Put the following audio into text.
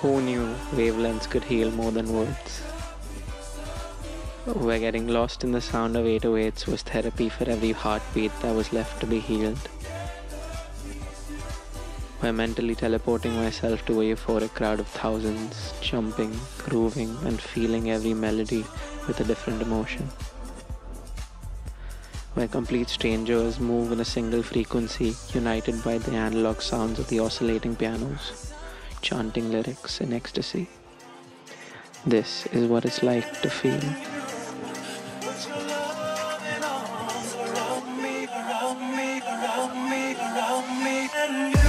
Who knew wavelengths could heal more than words? Where getting lost in the sound of 808s was therapy for every heartbeat that was left to be healed. Where mentally teleporting myself to a euphoric crowd of thousands, jumping, grooving, and feeling every melody with a different emotion. Where complete strangers move in a single frequency, united by the analog sounds of the oscillating pianos, chanting lyrics in ecstasy. This is what it's like to feel. Around me, around me, around me,